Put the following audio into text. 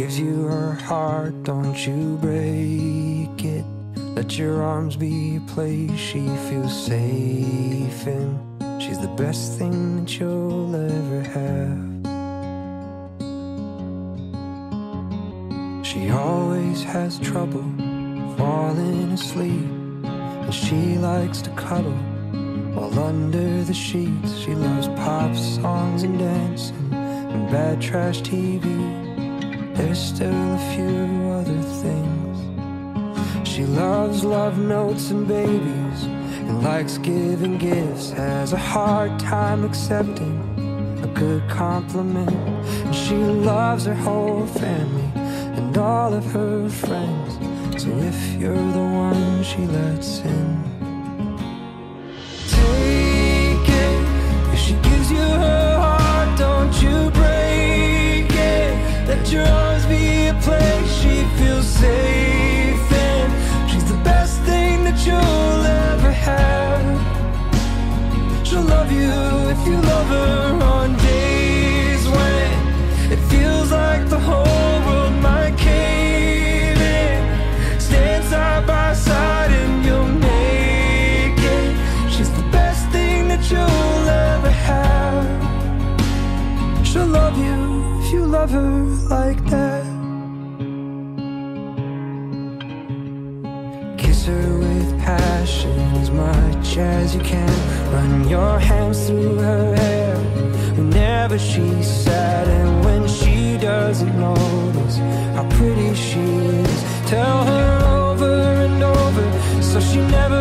gives you her heart, don't you break it. Let your arms be a place she feels safe in. She's the best thing that you'll ever have. She always has trouble falling asleep, and she likes to cuddle while under the sheets. She loves pop songs and dancing and bad trash TV. There's still a few other things. She loves love notes and babies and likes giving gifts. Has a hard time accepting a good compliment. And she loves her whole family and all of her friends. So if you're the one she lets in, love you if you love her on days when it feels like the whole world might cave in. Stand side by side and you'll make it. She's the best thing that you'll ever have. She'll love you if you love her like that. With passion as much as you can. Run your hands through her hair whenever she's sad. And when she doesn't notice how pretty she is, tell her over and over so she never